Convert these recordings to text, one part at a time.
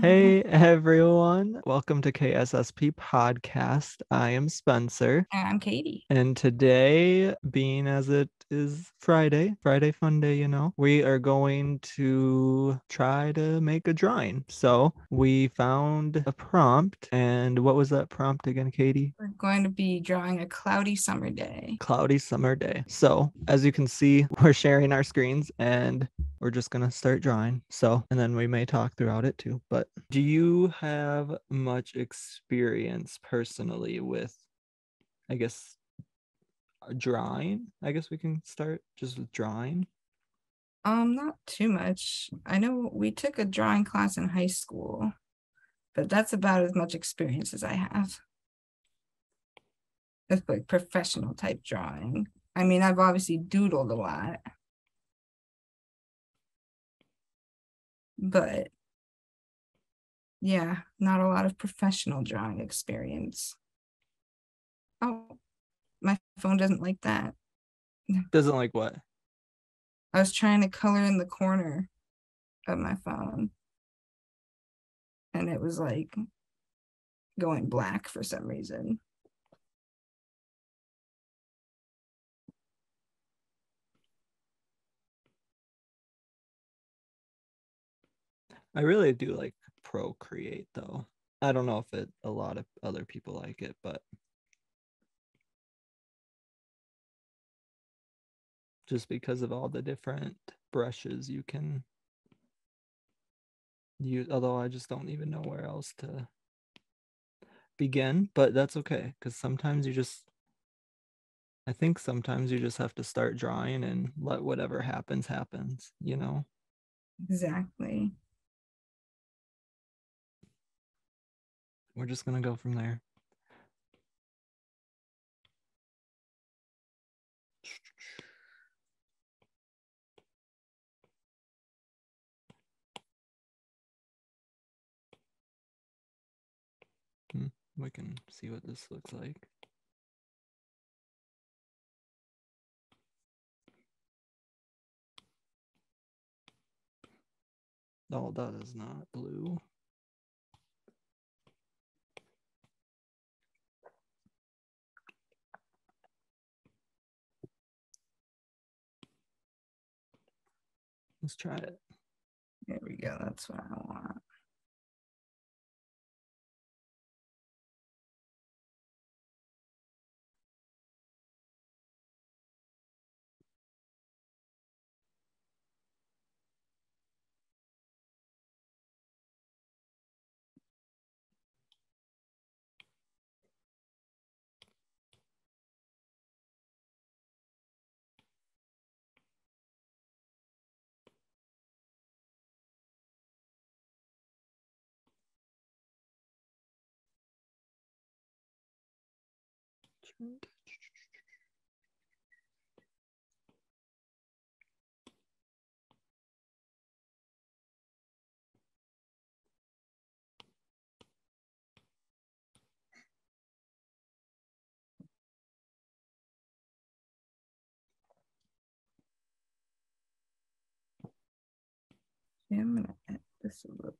Hey everyone, welcome to KSSP Podcast. I am Spencer, And I'm Katie. and today, being as it is Friday, Friday fun day, you know, we are going to try to make a drawing. So we found a prompt, and what was that prompt again, Katie? We're going to be drawing a cloudy summer day. Cloudy summer day. So as you can see, we're sharing our screens and we're just gonna start drawing. So, and then we may talk throughout it too. But do you have much experience personally with, I guess, uh, drawing? I guess we can start just with drawing. Um, not too much. I know we took a drawing class in high school, but that's about as much experience as I have. With like professional type drawing. I mean, I've obviously doodled a lot. But yeah, not a lot of professional drawing experience. Oh, my phone doesn't like that. Doesn't like what? I was trying to color in the corner of my phone. And it was like going black for some reason. I really do like Procreate though. I don't know if it a lot of other people like it, but just because of all the different brushes you can use although I just don't even know where else to begin, but that's okay cuz sometimes you just I think sometimes you just have to start drawing and let whatever happens happens, you know. Exactly. We're just going to go from there. Hmm, We can see what this looks like. Oh, that is not blue. Let's try it. There we go. That's what I want. I'm gonna add this a little.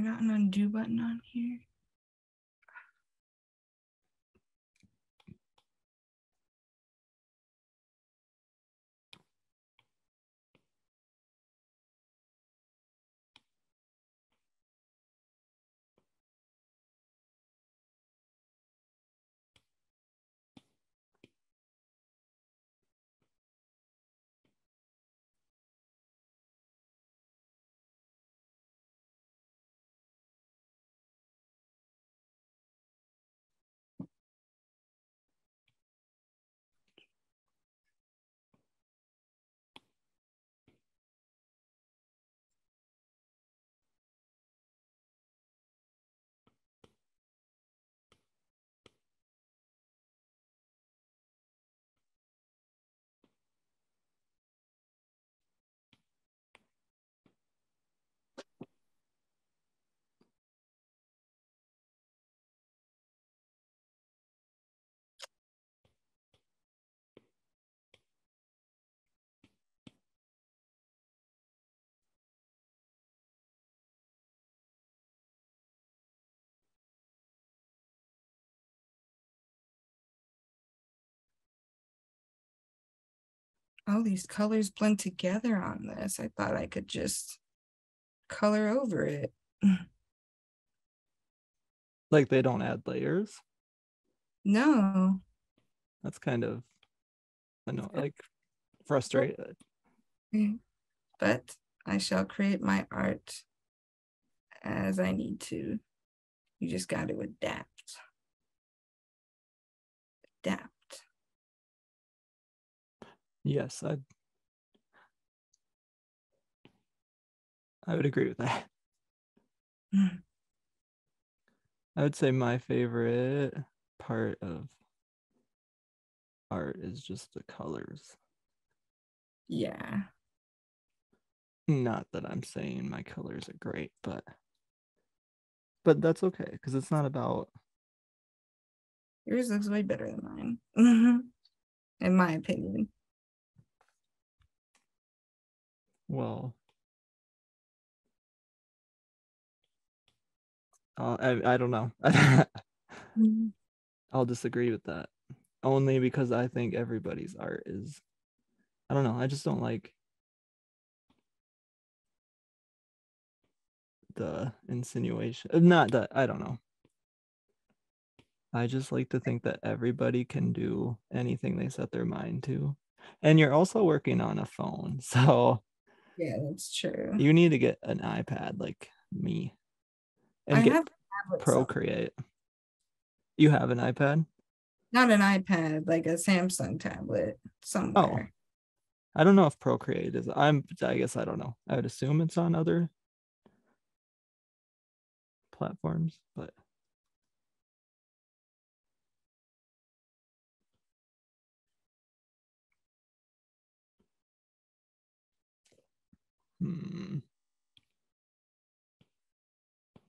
Not an undo button on here? All these colors blend together on this. I thought I could just color over it. Mm. Like they don't add layers. No, That's kind of I know like frustrated. Uh, mm. but I shall create my art as I need to. You just got to adapt. Adapt. Yes, I I would agree with that. Mm. I would say my favorite part of art is just the colors. Yeah. Not that I'm saying my colors are great, but but that's okay because it's not about Yours looks way better than mine. In my opinion. Well uh, I I don't know. I'll disagree with that. Only because I think everybody's art is I don't know, I just don't like the insinuation. uh, Not that I don't know. I just like to think that everybody can do anything they set their mind to. And you're also working on a phone. So Yeah, that's true. you need to get an iPad like me and I get have tablets, though. Procreate. You have an iPad? not an iPad, like a Samsung tablet somewhere. Oh. I don't know if Procreate is. I'm. I guess I don't know. I would assume it's on other platforms, but hmm.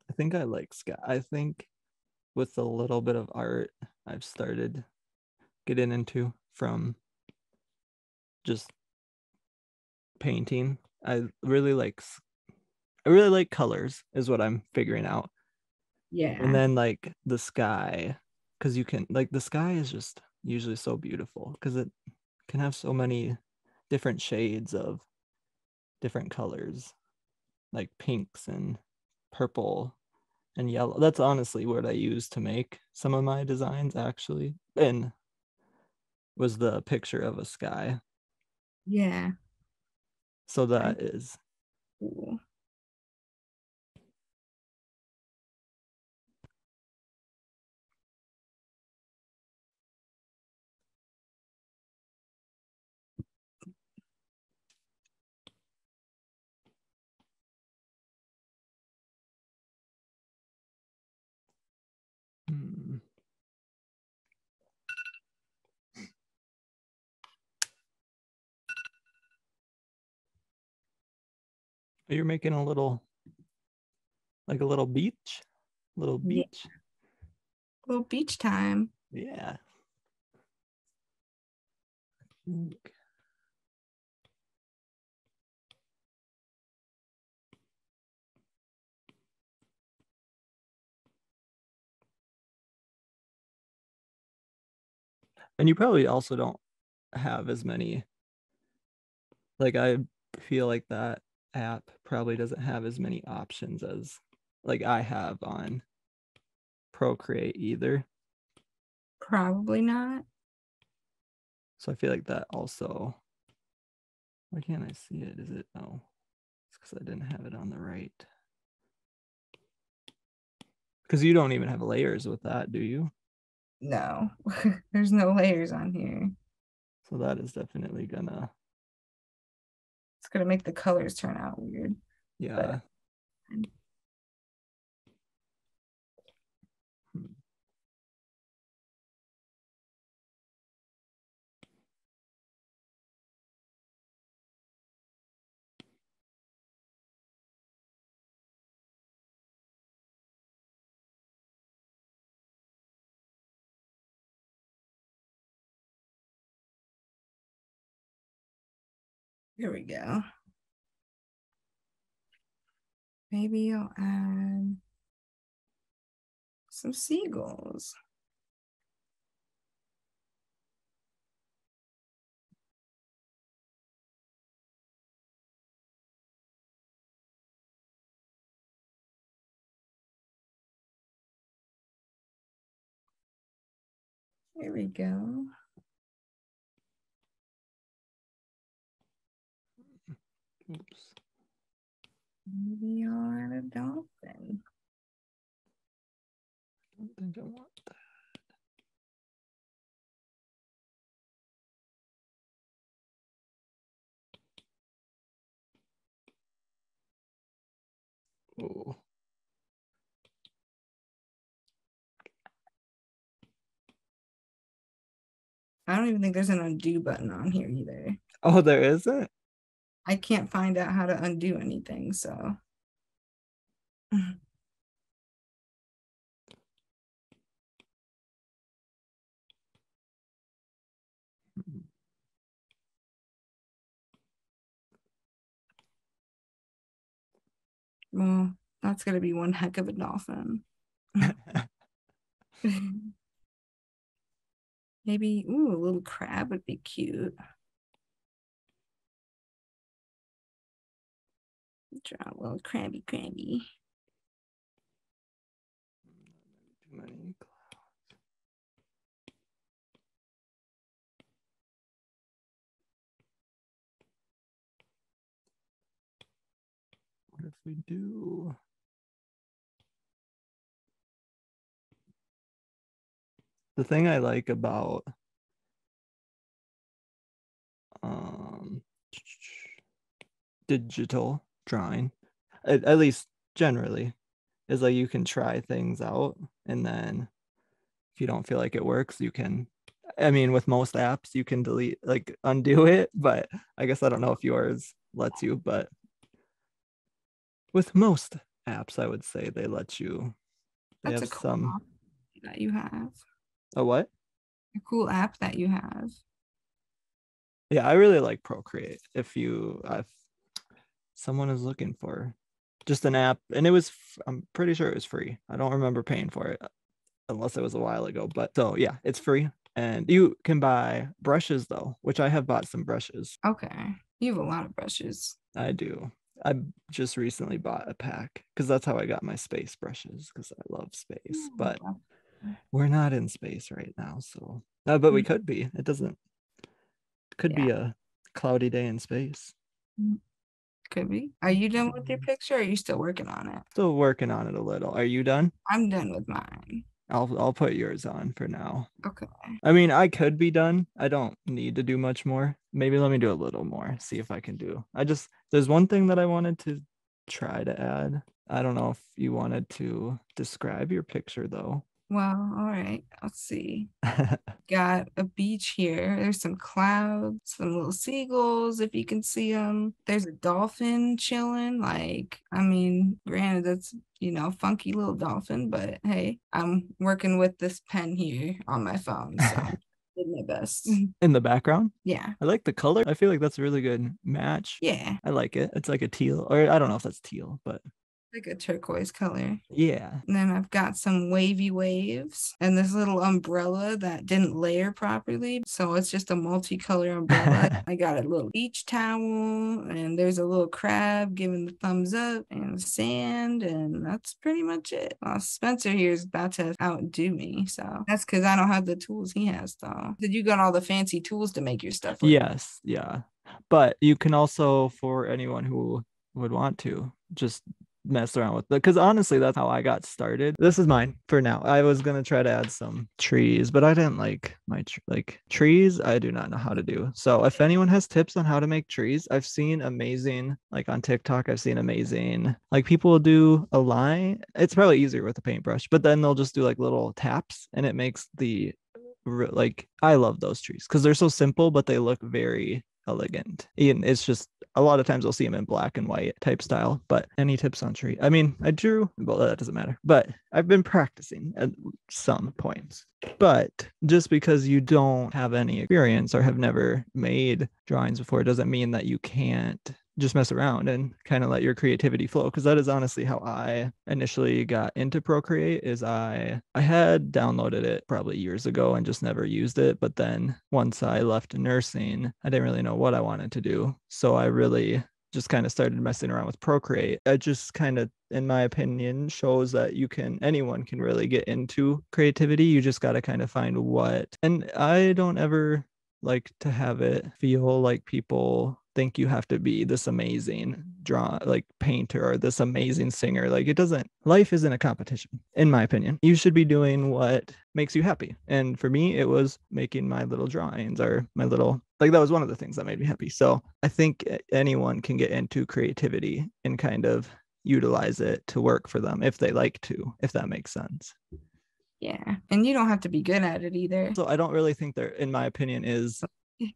I think I like Sky. I think with a little bit of art I've started getting into from just painting. I really like I really like colors is what I'm figuring out. Yeah. And then like the sky cuz you can like the sky is just usually so beautiful cuz it can have so many different shades of different colors like pinks and purple and yellow. That's honestly what I use to make some of my designs actually. And was the picture of a sky. yeah. So that is Cool. You're making a little, like a little beach, little beach. Yeah. Little beach time. Yeah. and you probably also don't have as many like i feel like that app probably doesn't have as many options as like I have on Procreate either. Probably not. So I feel like that also. Why can't I see it? Is it? Oh, it's because I didn't have it on the right. Because you don't even have layers with that, do you? No, there's no layers on here. So that is definitely gonna. It's gonna make the colors turn out weird. Yeah. But- Here we go. Maybe I'll add some seagulls. Here we go. Maybe I'll add a dolphin. I don't think I want that. Oh, I don't even think there's an undo button on here either. oh, there isn't. I can't find out how to undo anything, so Hmm. well, that's gonna be one heck of a dolphin. Maybe ooh, a little crab would be cute. Draw a little crabby crabby. Too many clouds. What if we do? The thing I like about um digital drawing, at, at least generally, is like you can try things out and then if you don't feel like it works, you can I mean with most apps you can delete like undo it, but I guess I don't know if yours lets you, but with most apps I would say they let you they That's a have cool some that you have. a what? A cool app that you have. Yeah, I really like Procreate. If you if someone is looking for just an app and it was i'm pretty sure it was free. I don't remember paying for it unless it was a while ago, but so yeah, it's free and you can buy brushes though, which I have bought some brushes. Okay. You have a lot of brushes. I do. I just recently bought a pack because that's how I got my space brushes because I love space, but we're not in space right now, so uh, but we Mm. could be. It doesn't could be a cloudy day in space. Could be. Are you done with your mm-hmm. picture or are you still working on it? Still working on it a little. Are you done? I'm done with mine. I'll I'll put yours on for now. Okay. I mean, I could be done. I don't need to do much more. Maybe let me do a little more. See if I can do. I just there's one thing that I wanted to try to add. I don't know if you wanted to describe your picture though. Well, all right. Let's see. Got a beach here. There's some clouds, some little seagulls, if you can see them. There's a dolphin chilling. Like, I mean, granted, that's, you know, funky little dolphin, but hey, I'm working with this pen here on my phone. So did my best. In the background, yeah. I like the color. I feel like that's a really good match. Yeah. I like it. It's like a teal, or I don't know if that's teal, but like a turquoise color. Yeah. And then I've got some wavy waves and this little umbrella that didn't layer properly. So it's just a multicolor umbrella. I got a little beach towel and there's a little crab giving the thumbs up and sand. And that's pretty much it. Well, Spencer here is about to outdo me. So that's because I don't have the tools he has, though. Did you got all the fancy tools to make your stuff? Yes. Yeah. But you can also, for anyone who would want to, just mess around with it. Because honestly, that's how I got started. This is mine for now. I was gonna try to add some trees, but I didn't like my tr- like trees. I do not know how to do. So if anyone has tips on how to make trees, I've seen amazing like on TikTok. I've seen amazing like people will do a line. It's probably easier with a paintbrush, but then they'll just do like little taps, and it makes the like I love those trees because they're so simple, but they look very elegant. And it's just a lot of times we'll see them in black and white type style. But any tips on tree? I mean, I drew, well, that doesn't matter. But I've been practicing at some points. But just because you don't have any experience or have never made drawings before doesn't mean that you can't just mess around and kind of let your creativity flow because that is honestly how I initially got into Procreate is I I had downloaded it probably years ago and just never used it but then once I left nursing I didn't really know what I wanted to do so I really just kind of started messing around with Procreate. It just kind of, in my opinion, shows that you can, anyone can really get into creativity. You just got to kind of find what. And I don't ever like to have it feel like people think you have to be this amazing draw like painter or this amazing singer. Like it doesn't life isn't a competition in my opinion. You should be doing what makes you happy. And for me it was making my little drawings or my little like that was one of the things that made me happy. So i think anyone can get into creativity and kind of utilize it to work for them if they like to if that makes sense Yeah. And you don't have to be good at it either. so i don't really think there in my opinion is oh,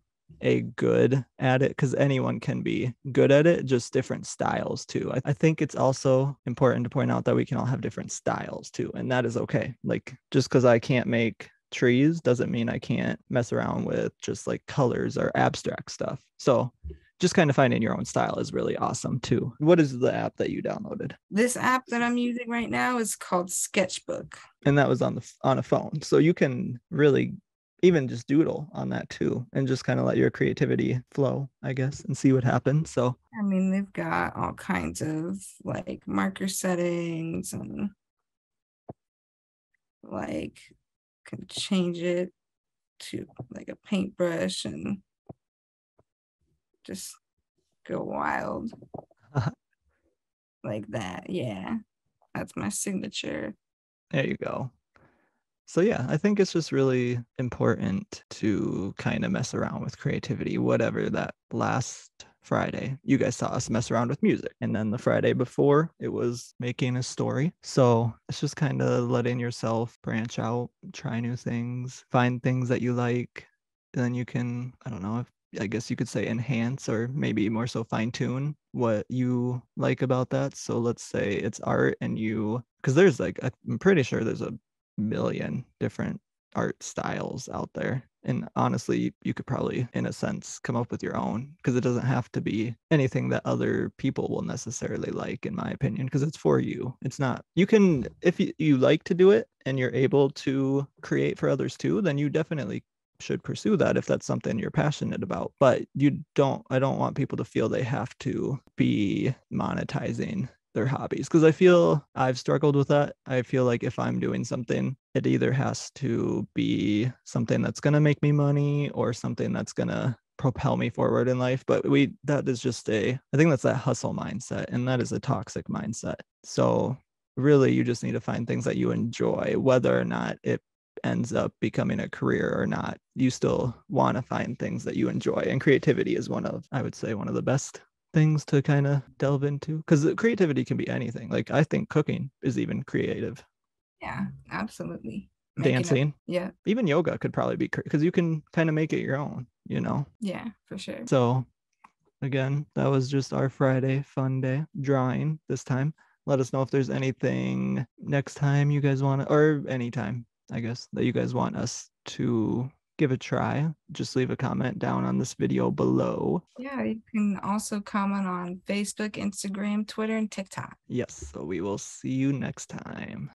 a good at it because anyone can be good at it just different styles too I, I think it's also important to point out that we can all have different styles too and that is okay like just because i can't make trees doesn't mean i can't mess around with just like colors or abstract stuff so just kind of finding your own style is really awesome too. What is the app that you downloaded? This app that I'm using right now is called Sketchbook. and that was on the on a phone. So you can really even just doodle on that too and just kind of let your creativity flow i guess and see what happens. So I mean, they've got all kinds of like marker settings and like can change it to like a paintbrush and just go wild like that. Yeah. That's my signature. there you go so yeah i think it's just really important to kind of mess around with creativity whatever that last friday you guys saw us mess around with music and then the friday before it was making a story so it's just kind of letting yourself branch out try new things find things that you like and then you can i don't know if I guess you could say enhance or maybe more so fine tune what you like about that. So let's say it's art and you, because there's like, I'm pretty sure there's a million different art styles out there. And honestly, you could probably, in a sense, come up with your own because it doesn't have to be anything that other people will necessarily like, in my opinion, because it's for you. It's not, you can, if you, you like to do it and you're able to create for others too, then you definitely should pursue that if that's something you're passionate about. But you don't, I don't want people to feel they have to be monetizing their hobbies because I feel I've struggled with that. I feel like if I'm doing something, it either has to be something that's going to make me money or something that's going to propel me forward in life. But we, that is just a, I think that's that hustle mindset and that is a toxic mindset. So really, you just need to find things that you enjoy, whether or not it ends up becoming a career or not you still want to find things that you enjoy and creativity is one of i would say one of the best things to kind of delve into because creativity can be anything like i think cooking is even creative. Yeah, absolutely. Making it- dancing? Yeah, even yoga could probably be because you can kind of make it your own you know? Yeah, for sure. so again that was just our friday fun day drawing this time. Let us know if there's anything next time you guys want to or anytime i guess that you guys want us to give a try, just leave a comment down on this video below. Yeah, you can also comment on Facebook, Instagram, Twitter, and TikTok. Yes, so we will see you next time.